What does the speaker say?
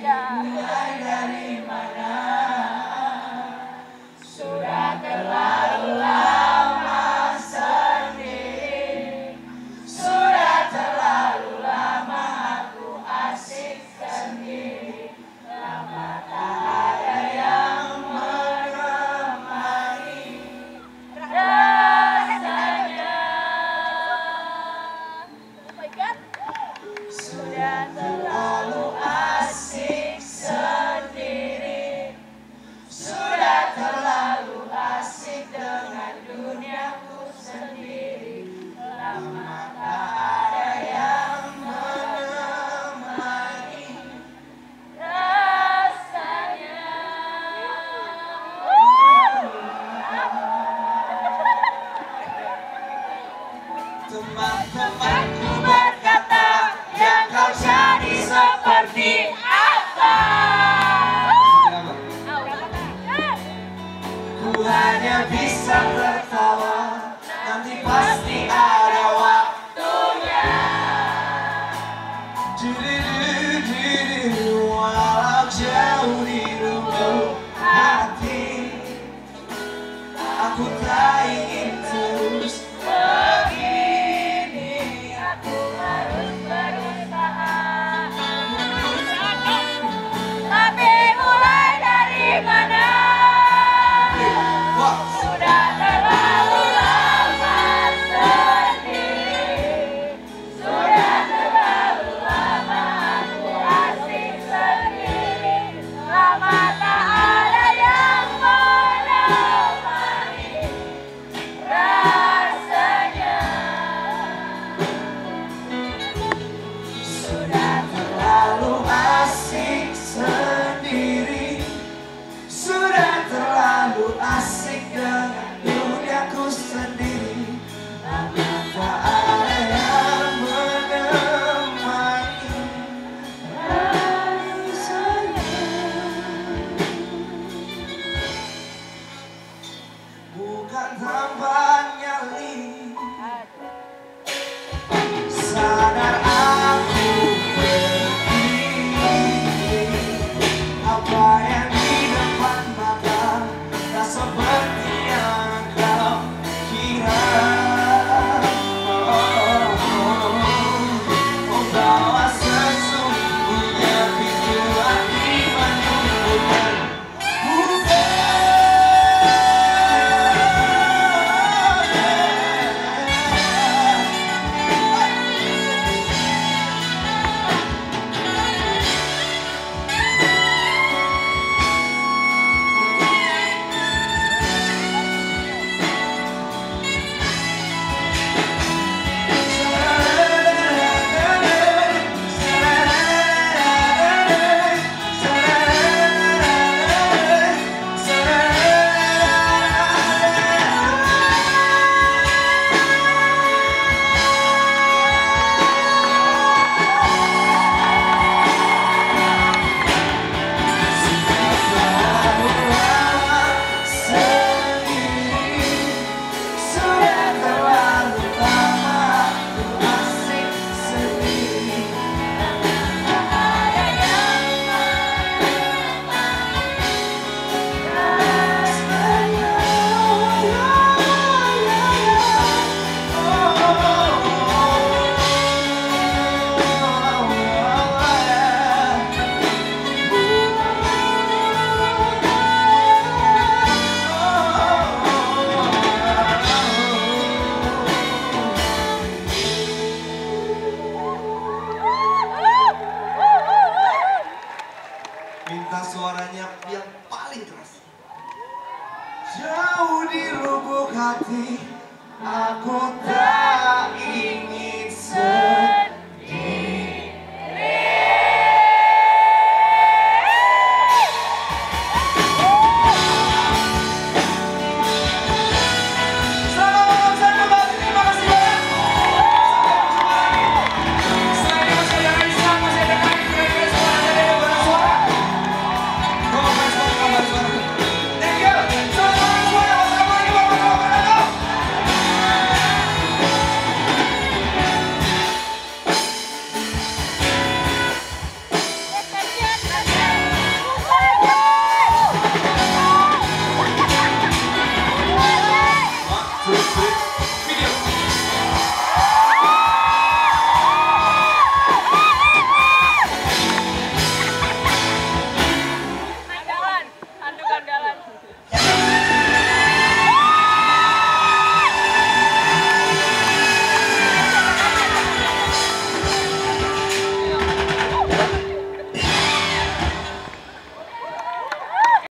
Yeah. tempatku berkata yang kau seperti apa? Hanya bisa tertawa nanti pasti 不敢坦白 suaranya yang paling keras. Jauh di lubuk hati, aku tak ingin sedih.